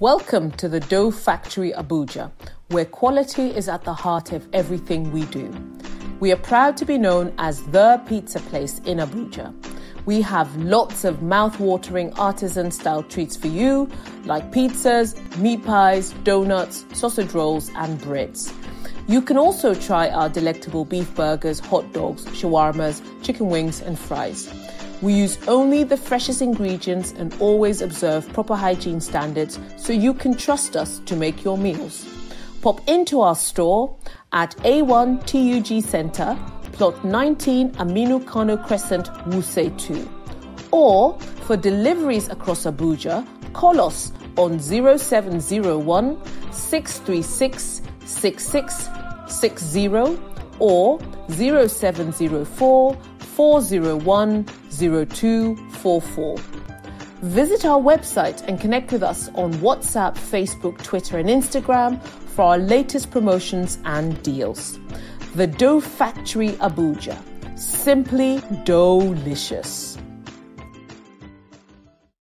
Welcome to the Dough Factory Abuja, where quality is at the heart of everything we do. We are proud to be known as the pizza place in Abuja. We have lots of mouth-watering artisan style treats for you, like pizzas, meat pies, donuts, sausage rolls, and breads. You can also try our delectable beef burgers, hot dogs, shawarmas, chicken wings, and fries. We use only the freshest ingredients and always observe proper hygiene standards so you can trust us to make your meals. Pop into our store at A1 TUG Center, plot 19 Aminu Kano Crescent, Wuse 2. Or for deliveries across Abuja, call us on 0701 636 6660 or 0704 401 0244. Visit our website and connect with us on WhatsApp, Facebook, Twitter, and Instagram for our latest promotions and deals. The Dough Factory Abuja. Simply delicious.